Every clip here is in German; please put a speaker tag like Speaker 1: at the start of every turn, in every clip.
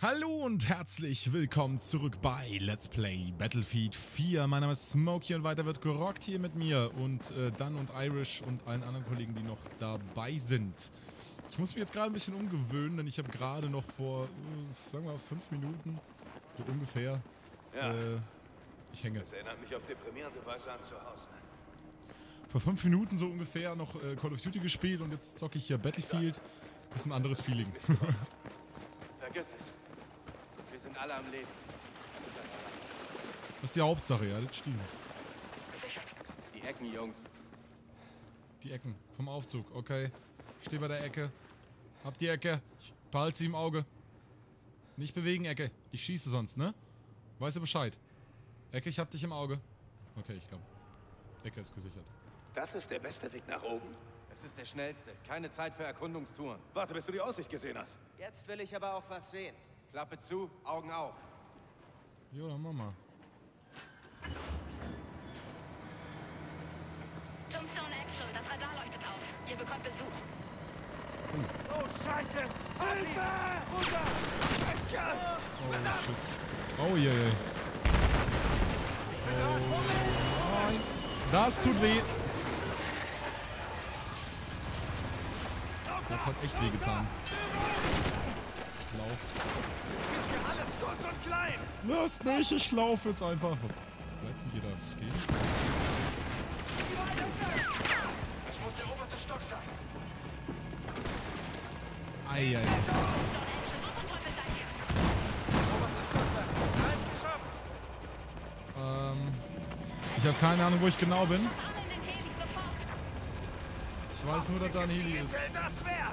Speaker 1: Hallo und herzlich willkommen zurück bei Let's Play Battlefield 4. Mein Name ist Smokey und weiter wird gerockt hier mit mir und äh, Dan und Irish und allen anderen Kollegen, die noch dabei sind. Ich muss mich jetzt gerade ein bisschen umgewöhnen, denn ich habe gerade noch vor, äh, sagen wir mal, fünf Minuten, so ungefähr,
Speaker 2: Ja.
Speaker 1: äh, ich hänge.
Speaker 2: Das erinnert mich auf deprimierende Weise an zu Hause.
Speaker 1: Vor fünf Minuten so ungefähr noch äh, Call of Duty gespielt und jetzt zocke ich hier Battlefield. Ist ein anderes Feeling.
Speaker 2: Vergiss es. Alle am Leben.
Speaker 1: Das ist die Hauptsache, ja, das stimmt.
Speaker 2: Die Ecken, Jungs.
Speaker 1: Die Ecken vom Aufzug, okay. Steh bei der Ecke. Hab die Ecke. Ich behalte sie im Auge. Nicht bewegen, Ecke. Ich schieße sonst, ne? Weißt du Bescheid? Ecke, ich hab dich im Auge. Okay, ich glaube. Ecke ist gesichert.
Speaker 2: Das ist der beste Weg nach oben.
Speaker 3: Es ist der schnellste. Keine Zeit für Erkundungstouren.
Speaker 2: Warte, bis du die Aussicht gesehen hast.
Speaker 3: Jetzt will ich aber auch was sehen. Klappe zu, Augen auf.
Speaker 1: Jo, dann mach mal.
Speaker 4: Tombstone Action, das Radar leuchtet auf. Ihr bekommt Besuch.
Speaker 3: Oh, Scheiße! Hilfe! Runter!
Speaker 1: Oh, shit. Oh, je, je. Oh, nein. Das tut weh. Das hat echt weh getan. Lauf.
Speaker 3: Alles kurz und klein!
Speaker 1: Lasst mich, ich laufe jetzt einfach. Bleibt denn jeder stehen?
Speaker 3: Das muss der oberste Stock sein.
Speaker 1: Eieiei. Ähm, ich habe keine Ahnung, wo ich genau bin. Ich weiß nur, dass da ein Heli ist.
Speaker 3: Das wert!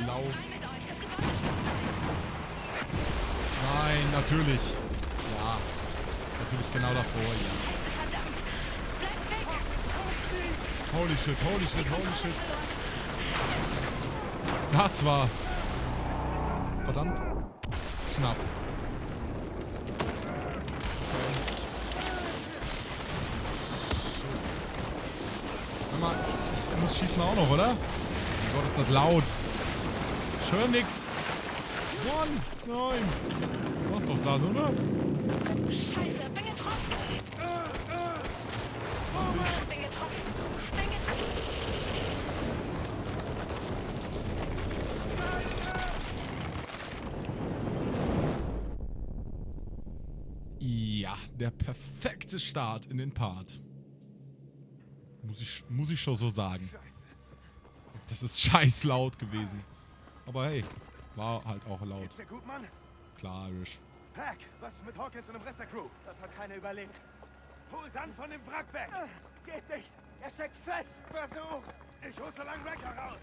Speaker 1: Lauf. Nein, natürlich. Ja. Natürlich genau davor, ja. Holy shit, holy shit, holy shit. Das war verdammt knapp. Hör mal, ich muss schießen auch noch, oder? Oh Gott, ist das laut. Ich höre nix. Mann, nein. Du warst doch da, oder?
Speaker 4: Scheiße, bin getroffen. Bin getroffen. Bin getroffen.
Speaker 1: Ja, der perfekte Start in den Part. Muss ich, muss ich schon so sagen. Das ist scheiß laut gewesen. Aber hey, war halt auch laut.
Speaker 3: Geht's dir gut, Mann?
Speaker 1: Klar, Irish.
Speaker 3: Hack, was ist mit Hawkins und dem Rest der Crew? Das hat keiner überlebt. Hol dann von dem Wrack weg! geht nicht! Er steckt fest! Versuch's! Ich hol so lange Wrecker raus!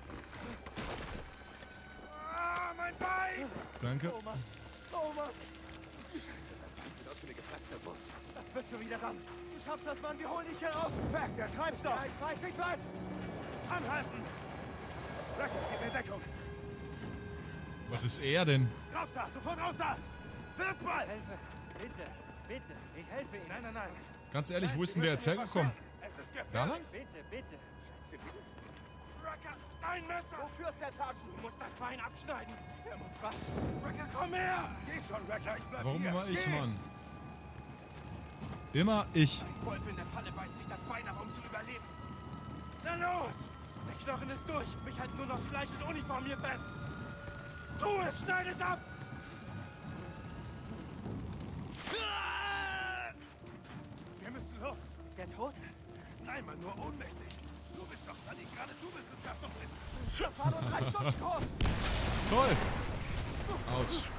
Speaker 3: Ah, mein Bein!
Speaker 1: Danke.
Speaker 3: Oh Mann! Oh Mann! Scheiße, sein Bein sieht aus wie eine geplatzte Wurst. Das wird schon wieder ran. Du schaffst das, Mann. Wir holen dich hier raus. Back, der Treibstoff. Ja, ich weiß, ich weiß. Anhalten. Wrecker, gib mir Deckung.
Speaker 1: Was ist er denn?
Speaker 3: Raus da, sofort raus da. Wird's bald.
Speaker 5: Helfe, bitte, bitte, ich helfe Ihnen.
Speaker 3: Nein, nein, nein.
Speaker 1: Ganz ehrlich, wo ist denn der jetzt hergekommen?
Speaker 3: Es ist gefährlich.
Speaker 1: Da lang?
Speaker 5: Bitte, bitte.
Speaker 3: Zivilisten. Wrecker, dein Messer. Wofür ist der Sergeant? Du musst das Bein abschneiden. Er muss was. Wrecker, komm her. Geh schon, Wrecker, ich bleib
Speaker 1: Warum
Speaker 3: hier.
Speaker 1: immer ich,
Speaker 3: Geh.
Speaker 1: Mann? Immer ich.
Speaker 3: Wolf in der Falle beißt sich das Bein ab, um zu überleben. Na los! Der Knochen ist durch. Mich halten nur noch Fleisch und Uniform hier fest. Tu es, schneid es ab! Wir müssen los. Ist er tot? Nein, Mann, nur ohnmächtig. Du bist doch Sunny, gerade du bist es, das doch wissen. Das war nur drei Stunden groß.
Speaker 1: Toll. Autsch.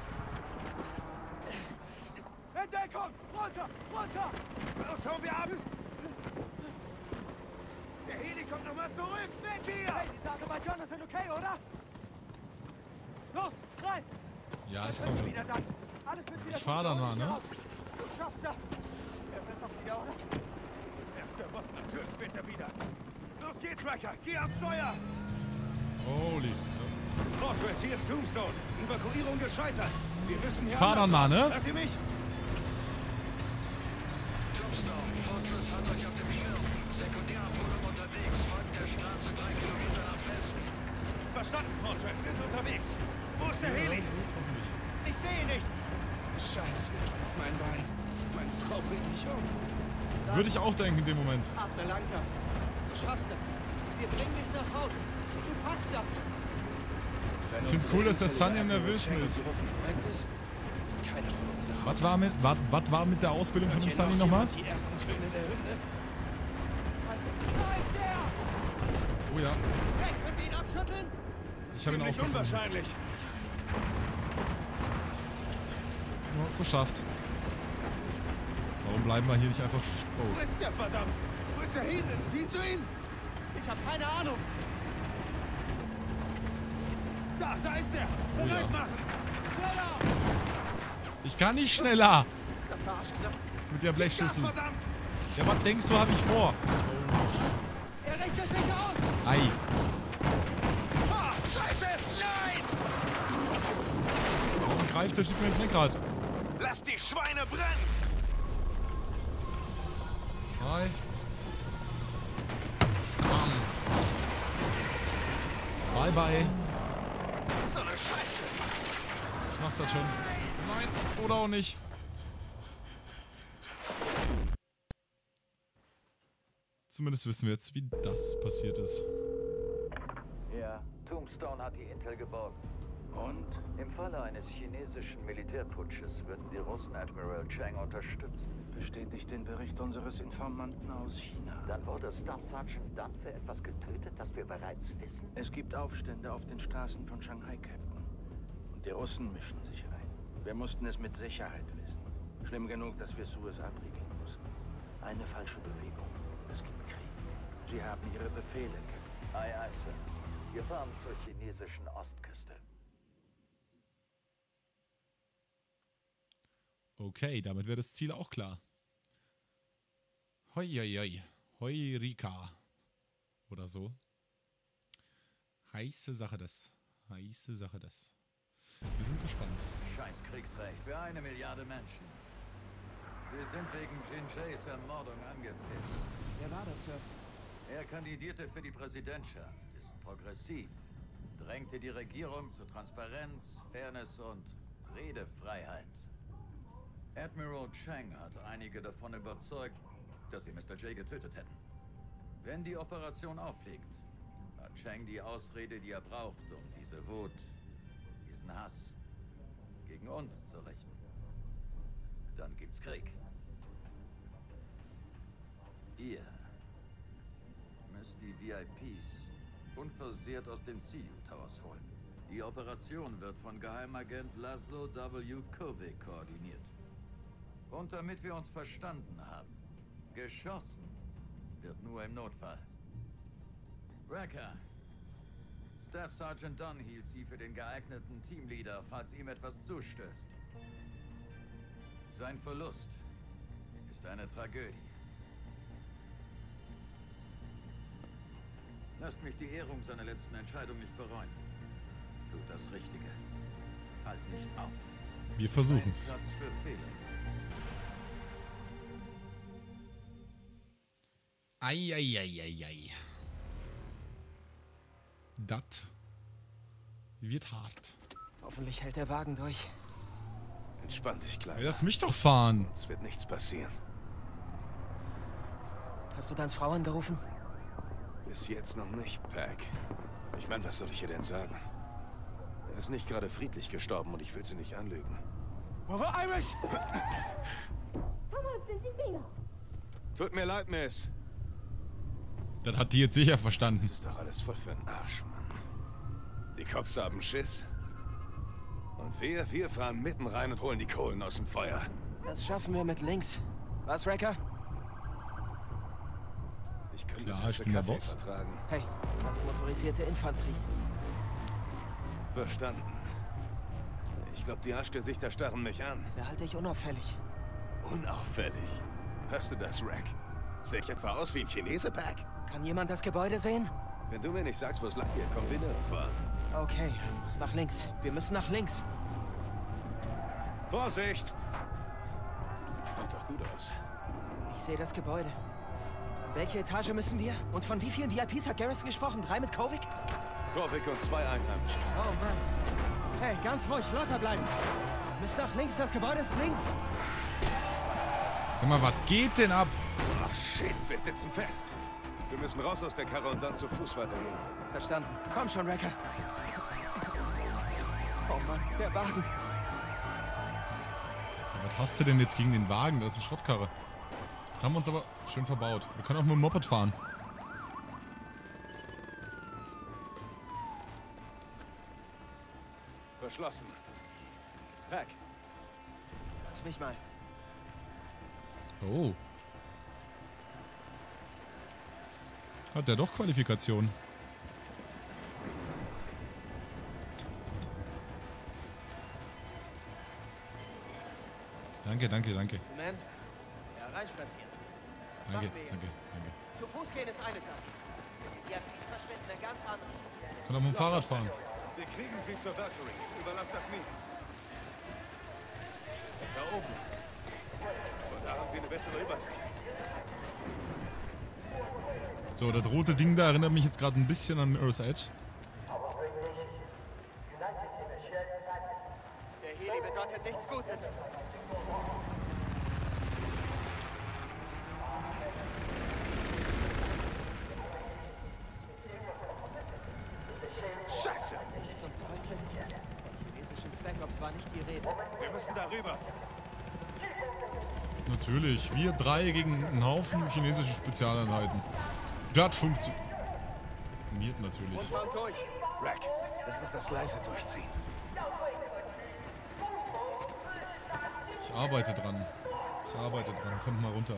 Speaker 3: Entdeckung! Runter! Runter! Los, hauen wir ab! Der Heli kommt nochmal zurück! Weg hier! Hey, diese Aserbaidschaner sind okay, oder? Los, rein!
Speaker 1: Ja, ich
Speaker 3: Wird
Speaker 1: komm schon.
Speaker 3: wieder dann. Alles wird wieder
Speaker 1: Ich fahr dann mal, ne?
Speaker 3: raus. Du schaffst das! Er wird doch wieder, oder? Erster Boss, natürlich wird er wieder. Los geht's, Wrecker! Geh ans Steuer!
Speaker 1: Holy.
Speaker 2: Fortress, hier ist Tombstone. Evakuierung gescheitert. Wir müssen hier
Speaker 1: Fahr dann mal, ne?
Speaker 2: Hört ihr mich? Verstanden, Fortress. Wir sind unterwegs. Wo ist der Heli?
Speaker 3: Ich sehe ihn nicht.
Speaker 2: Scheiße. Mein Bein. Meine Frau bringt mich um.
Speaker 1: Würde ich auch denken in dem Moment.
Speaker 3: Atme langsam. Du schaffst das. Wir bringen dich nach Hause. Du packst das.
Speaker 2: Wenn
Speaker 1: Ich find's cool, dass der Sunny Nervösen
Speaker 2: Cheng und
Speaker 1: ist. Was war mit, was, was war mit der Ausbildung von dem Sunny
Speaker 2: noch
Speaker 1: nochmal?
Speaker 2: jemand Die ersten Töne der Hymne.
Speaker 3: Da ist der.
Speaker 1: Oh ja,
Speaker 3: Hey, können wir ihn abschütteln?
Speaker 1: Ich habe ihn auch
Speaker 2: unwahrscheinlich.
Speaker 1: Ja, geschafft. Warum bleiben wir hier nicht einfach... st-
Speaker 2: Wo
Speaker 1: Oh,
Speaker 2: ist der verdammt? Wo ist der Heli? Siehst du ihn?
Speaker 3: Ich habe keine Ahnung.
Speaker 2: Da, da ist er.
Speaker 1: Oh ja.
Speaker 2: Bereit machen.
Speaker 3: Schneller.
Speaker 1: ich kann nicht schneller
Speaker 3: Das war arschknapp.
Speaker 1: mit der Blechschüssel.
Speaker 2: verdammt.
Speaker 1: Ja, was denkst du, habe ich vor?
Speaker 3: Er richtet sich aus.
Speaker 1: Ei.
Speaker 2: Ah, Scheiße. Nein.
Speaker 1: Warum greift der Typ mir ins Lenkrad?
Speaker 2: Lass die Schweine brennen.
Speaker 1: Hi. Bye, bye.
Speaker 2: So eine Scheiße.
Speaker 1: Ich mach das schon. Nein, oder auch nicht. Zumindest wissen wir jetzt, wie das passiert ist.
Speaker 5: Ja, Tombstone hat die Intel geborgen. Und? Im Falle eines chinesischen Militärputsches würden die Russen Admiral Chang unterstützen.
Speaker 6: Bestätigt den Bericht unseres Informanten aus China.
Speaker 5: Dann wurde Staff Sergeant Dunn für etwas getötet, das wir bereits wissen.
Speaker 6: Es gibt Aufstände auf den Straßen von Shanghai, Captain. Und die Russen mischen sich ein. Wir mussten es mit Sicherheit wissen. Schlimm genug, dass wir Suez abriegeln mussten. Eine falsche Bewegung. Es gibt Krieg. Sie haben ihre Befehle, Captain.
Speaker 5: Ei, ei, Sir. Wir fahren zur chinesischen Ostküste.
Speaker 1: Okay, damit wäre das Ziel auch klar. Hoi, hoi, hoi. Heurika. Oder so. Heiße Sache das. Heiße Sache das. Wir sind gespannt.
Speaker 7: Scheiß Kriegsrecht für eine Milliarde Menschen. Sie sind wegen Jin Jays Ermordung angepisst.
Speaker 3: Wer war das, Sir?
Speaker 7: Er kandidierte für die Präsidentschaft, ist progressiv, drängte die Regierung zu Transparenz, Fairness und Redefreiheit. Admiral Chang hat einige davon überzeugt, dass wir Mr. J getötet hätten. Wenn die Operation auffliegt, hat Chang die Ausrede, die er braucht, um diese Wut, diesen Hass gegen uns zu richten. Dann gibt's Krieg. Ihr müsst die VIPs unversehrt aus den CU Towers holen. Die Operation wird von Geheimagent Laszlo W. Kovic koordiniert. Und damit wir uns verstanden haben, geschossen wird nur im Notfall. Wrecker, Staff Sergeant Dunn hielt Sie für den geeigneten Teamleader, falls ihm etwas zustößt. Sein Verlust ist eine Tragödie. Lasst mich die Ehrung seiner letzten Entscheidung nicht bereuen. Tut das Richtige. Fallt nicht auf.
Speaker 1: Wir versuchen es.
Speaker 7: Platz für Fehler.
Speaker 1: Eieieiei. Das wird hart.
Speaker 3: Hoffentlich hält der Wagen durch.
Speaker 2: Entspann dich, Kleiner.
Speaker 1: lass mich doch fahren.
Speaker 2: Es wird nichts passieren.
Speaker 3: Hast du Dans Frau angerufen?
Speaker 2: Bis jetzt noch nicht, Pack. Ich meine, was soll ich ihr denn sagen? Er ist nicht gerade friedlich gestorben und ich will sie nicht anlügen.
Speaker 3: Wo war Irish?
Speaker 2: Tut mir leid, Miss.
Speaker 1: Das hat die jetzt sicher verstanden.
Speaker 2: Das ist doch alles voll für den Arsch, Mann. Die Cops haben Schiss. Und wir, wir fahren mitten rein und holen die Kohlen aus dem Feuer.
Speaker 3: Das schaffen wir mit links. Was, Wrecker?
Speaker 2: Ich könnte
Speaker 1: Klar, ich bin der
Speaker 2: Kaffee
Speaker 1: Boss.
Speaker 2: vertragen.
Speaker 3: Hey, das ist motorisierte Infanterie.
Speaker 2: Verstanden. Ich glaube, die Arschgesichter starren mich an.
Speaker 3: Behalte dich unauffällig.
Speaker 2: Unauffällig. Hörst du das, Rack? Sehe ich etwa aus wie ein Chinese, Pack?
Speaker 3: Kann jemand das Gebäude sehen?
Speaker 2: Wenn du mir nicht sagst, wo es lang geht, kommen wir nirgendwo an.
Speaker 3: Okay, nach links. Wir müssen nach links.
Speaker 2: Vorsicht! Sieht doch gut aus.
Speaker 3: Ich sehe das Gebäude. Welche Etage müssen wir? Und von wie vielen VIPs hat Garrison gesprochen? Drei mit Kovic?
Speaker 2: Korvik und zwei Einheimische.
Speaker 3: Oh Mann. Hey, ganz ruhig, locker bleiben. Wir müssen nach links, das Gebäude ist links.
Speaker 1: Sag mal, was geht denn ab?
Speaker 2: Ach shit, wir sitzen fest. Wir müssen raus aus der Karre und dann zu Fuß weitergehen.
Speaker 3: Verstanden. Komm schon, Wrecker. Oh Mann, der Wagen.
Speaker 1: Ja, was hast du denn jetzt gegen den Wagen? Das ist eine Schrottkarre. Haben wir uns aber schön verbaut. Wir können auch mit dem Moped fahren.
Speaker 2: Verschlossen. Pack,
Speaker 3: Lass mich mal.
Speaker 1: Oh. Hat der doch Qualifikation. Danke, danke, danke.
Speaker 3: Man, ja, reinspaziert.
Speaker 1: Danke, danke, danke.
Speaker 3: Zu Fuß gehen ist eine Sache. Die verschwinden eine ganz andere.
Speaker 1: Kann auch mit dem Fahrrad fahren.
Speaker 2: wir kriegen sie zur Valkyrie. Überlass das mir. Da oben. Von da haben wir eine bessere Übersicht.
Speaker 1: So, das rote Ding da erinnert mich jetzt gerade ein bisschen an Mirror's Edge.
Speaker 3: Der Heli bedeutet nichts Gutes.
Speaker 2: Scheiße!
Speaker 3: Was zum Teufel? Von chinesischen Spec-Ops war nicht die Rede.
Speaker 2: Wir müssen darüber.
Speaker 1: Natürlich. Wir drei gegen einen Haufen chinesische Spezialeinheiten. Das funktioniert natürlich.
Speaker 2: Rack, lass uns das leise durchziehen.
Speaker 1: Ich arbeite dran. Ich arbeite dran. Kommt mal runter.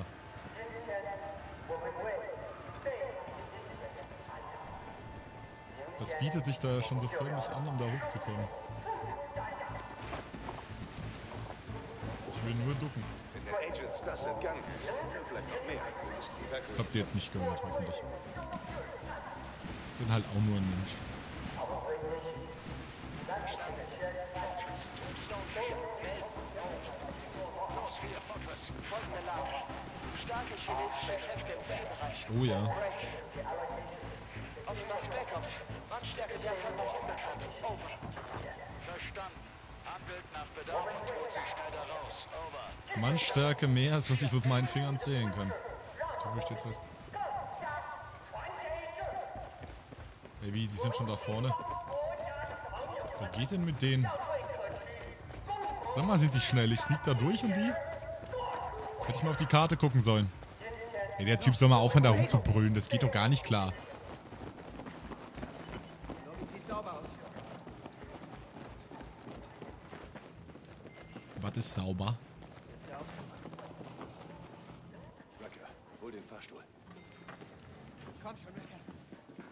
Speaker 1: Das bietet sich da schon so förmlich an, um da hochzukommen. Ich will nur ducken.
Speaker 2: Wenn der Agents das entgangen ist, vielleicht noch mehr.
Speaker 1: Das habt ihr jetzt nicht gehört, hoffentlich. Bin halt auch nur ein Mensch. Oh ja.
Speaker 8: Mannstärke
Speaker 1: mehr, als was ich mit meinen Fingern zählen kann. Viel steht fest. Ey, wie, die sind schon da vorne. Was geht denn mit denen? Sag mal, sind die schnell? Ich sneak da durch und die? Hätte ich mal auf die Karte gucken sollen. Ey, der Typ soll mal aufhören, da rumzubrüllen. Das geht doch gar nicht klar. Was ist sauber?
Speaker 3: Hier ist der Aufzug.
Speaker 2: Racker, hol den Fahrstuhl.
Speaker 3: Komm schon, Wrecker.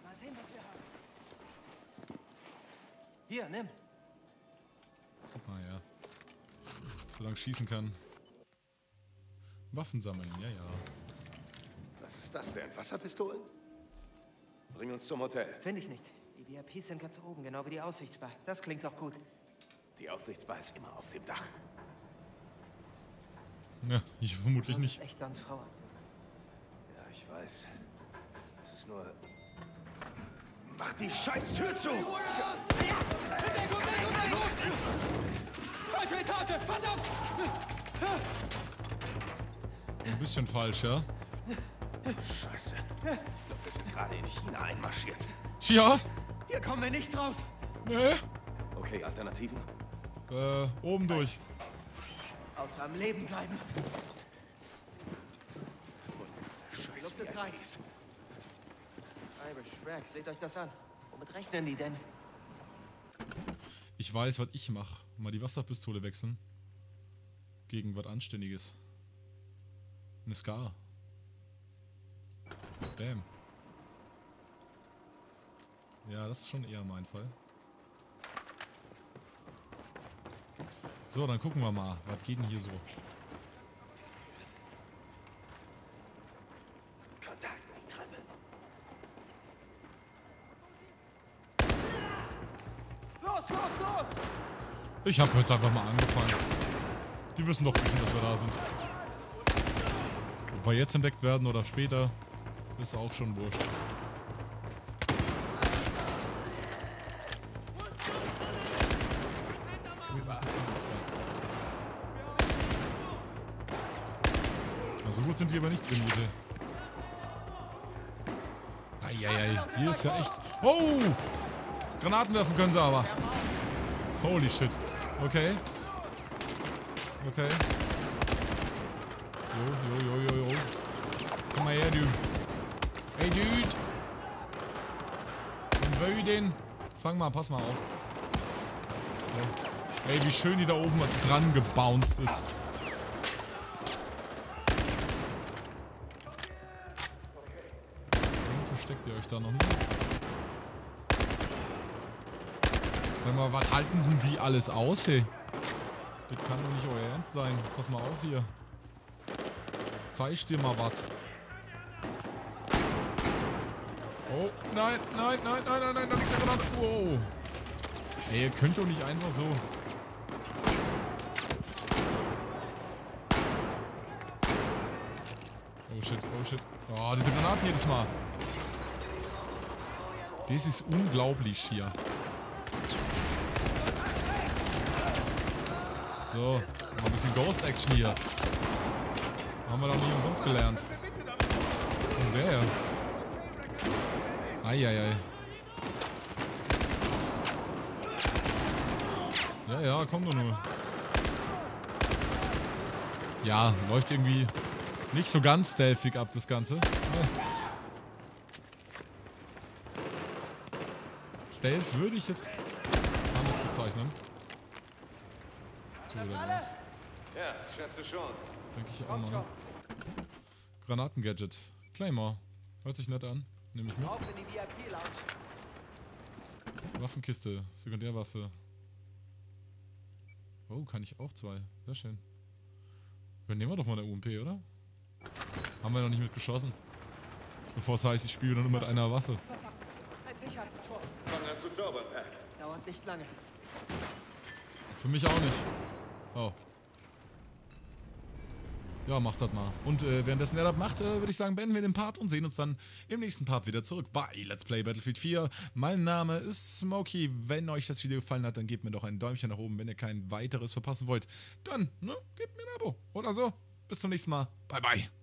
Speaker 3: Mal sehen, was wir haben. Hier, nimm.
Speaker 1: Ah ja. Solange ich schießen kann. Waffen sammeln, ja, ja.
Speaker 2: Was ist das denn? Wasserpistolen? Bring uns zum Hotel.
Speaker 3: Finde ich nicht. Die VIPs sind ganz oben, genau wie die Aussichtsbar. Das klingt doch gut.
Speaker 2: Die Aussichtsbar ist immer auf dem Dach.
Speaker 1: Ja, ich vermutlich nicht.
Speaker 3: echt Dons Frau.
Speaker 2: Ja, ich weiß. Es ist nur... Mach die scheiß Tür zu!
Speaker 3: Falsche Etage! Verdammt!
Speaker 1: Ein bisschen falsch, ja?
Speaker 2: Scheiße. Ich glaube, wir sind gerade in China einmarschiert.
Speaker 1: Tja,
Speaker 3: Hier kommen wir nicht raus!
Speaker 1: ne?
Speaker 2: Okay, Alternativen?
Speaker 1: Äh, oben durch.
Speaker 3: Außer am Leben bleiben.
Speaker 2: Scheiß
Speaker 3: Die Luft ist rein. Irish, Rack, seht euch das an. Womit rechnen die denn?
Speaker 1: Ich weiß, was ich mache. Mal die Wasserpistole wechseln. Gegen was Anständiges. Eine Scar. Bam. Ja, das ist schon eher mein Fall. So, dann gucken wir mal. Was geht denn hier so? Ich habe jetzt einfach mal angefangen. Die wissen doch bestimmt, dass wir da sind. Ob wir jetzt entdeckt werden oder später, ist auch schon wurscht. So gut sind die aber nicht drin, bitte. Eieiei, hier ist ja echt... Oh! Granaten werfen können sie aber. Holy shit. Okay. Okay. Jo, jo, jo, jo, jo. Komm mal her, du. Hey, Dude. Und wo den? Fang mal, pass mal auf. So. Ey, wie schön die da oben dran gebounced ist. Versteckt ihr euch da noch nicht? Sag mal, was halten denn die alles aus, hey? Das kann doch nicht euer Ernst sein. Pass mal auf hier. Zeig dir mal was. Oh, nein, nein, nein, nein, nein, nein, da liegt der Granate. Wow. Ey, ihr könnt doch nicht einfach so. Oh shit, oh shit. Oh, diese Granaten jedes Mal. Das ist unglaublich hier. So, mal ein bisschen Ghost Action hier. Haben wir doch nicht umsonst gelernt. Und wer? Eieiei. Ja, ja, komm doch nur. Ja, läuft irgendwie nicht so ganz stealthig ab, das Ganze. Stealth würde ich jetzt anders bezeichnen. So oder was?
Speaker 2: Ja, schätze schon.
Speaker 1: Denke ich auch mal. Granatengadget. Claymore. Hört sich nett an. Nehme ich mit. Waffenkiste. Sekundärwaffe. Oh, kann ich auch zwei. Sehr schön. Dann nehmen wir doch mal eine UMP, oder? Haben wir noch nicht mit geschossen. Bevor es heißt, ich spiele nur mit einer Waffe.
Speaker 3: Ein Sicherheitstor.
Speaker 2: Fang an zu zaubern, Pack.
Speaker 3: Dauert nicht lange.
Speaker 1: Für mich auch nicht. Oh. Ja, macht das mal. Und äh, währenddessen er das macht, äh, würde ich sagen, beenden wir den Part und sehen uns dann im nächsten Part wieder zurück bei Let's Play Battlefield 4. Mein Name ist Smokey. Wenn euch das Video gefallen hat, dann gebt mir doch ein Däumchen nach oben. Wenn ihr kein weiteres verpassen wollt, dann ne, gebt mir ein Abo oder so. Bis zum nächsten Mal. Bye, bye.